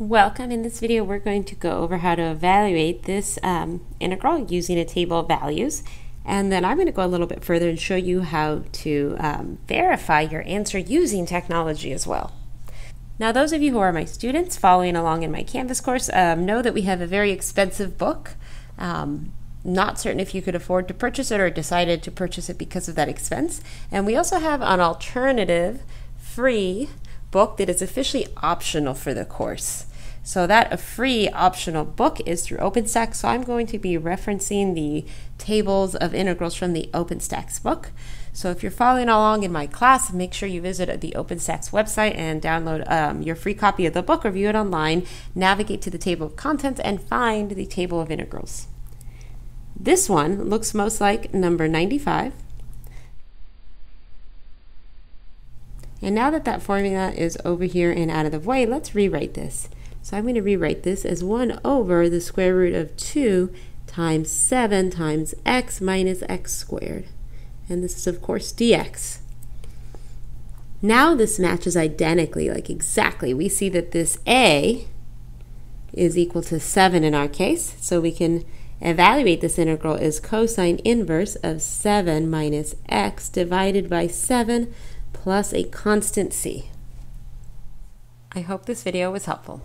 Welcome. In this video, we're going to go over how to evaluate this um, integral using a table of values. And then I'm going to go a little bit further and show you how to um, verify your answer using technology as well. Now, those of you who are my students following along in my Canvas course um, know that we have a very expensive book. Um, not certain if you could afford to purchase it or decided to purchase it because of that expense. And we also have an alternative free book that is officially optional for the course. So that a free optional book is through OpenStax. So I'm going to be referencing the tables of integrals from the OpenStax book. So if you're following along in my class, make sure you visit the OpenStax website and download um, your free copy of the book or view it online. Navigate to the table of contents and find the table of integrals. This one looks most like number 95. And now that that formula is over here and out of the way, let's rewrite this. So I'm going to rewrite this as 1 over the square root of 2 times 7 times x minus x squared. And this is, of course, dx. Now this matches identically, like exactly. We see that this a is equal to 7 in our case, so we can evaluate this integral as cosine inverse of 7 minus x divided by 7 plus a constant c. I hope this video was helpful.